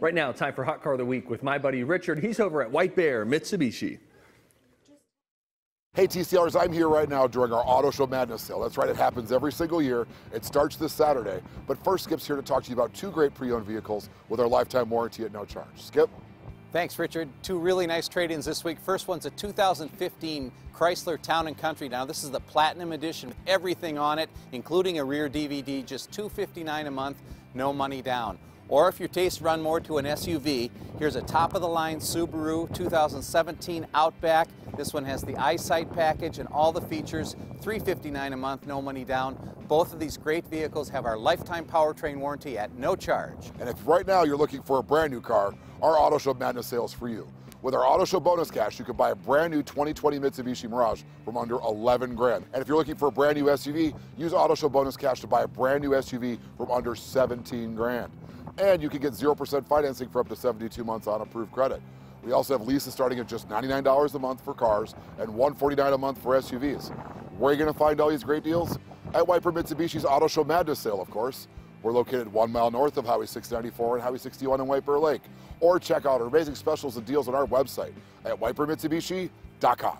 Right now, time for Hot Car of the Week with my buddy Richard. He's over at White Bear Mitsubishi. Hey TCRs, I'm here right now during our Auto Show Madness sale. That's right, it happens every single year. It starts this Saturday. But first, Skip's here to talk to you about two great pre-owned vehicles with our lifetime warranty at no charge. Skip? Thanks, Richard. Two really nice trade-ins this week. First one's a 2015 Chrysler Town & Country. Now, this is the Platinum Edition with everything on it, including a rear DVD, just 259 a month, no money down. Or if your tastes run more to an SUV, here's a top-of-the-line Subaru 2017 Outback. This one has the EyeSight package and all the features, 359 a month, no money down. Both of these great vehicles have our lifetime powertrain warranty at no charge. And if right now you're looking for a brand new car, our Auto Show Madness sales for you. With our Auto Show bonus cash, you can buy a brand new 2020 Mitsubishi Mirage from under 11 grand. And if you're looking for a brand new SUV, use Auto Show bonus cash to buy a brand new SUV from under 17 grand. And you can get 0% financing for up to 72 months on approved credit. We also have leases starting at just $99 a month for cars and 149 a month for SUVs. Where are you going to find all these great deals? At Bear Mitsubishi's Auto Show Madness sale, of course. We're located one mile north of Highway 694 and Highway 61 in Bear Lake. Or check out our amazing specials and deals on our website at whitebearmitsubishi.com.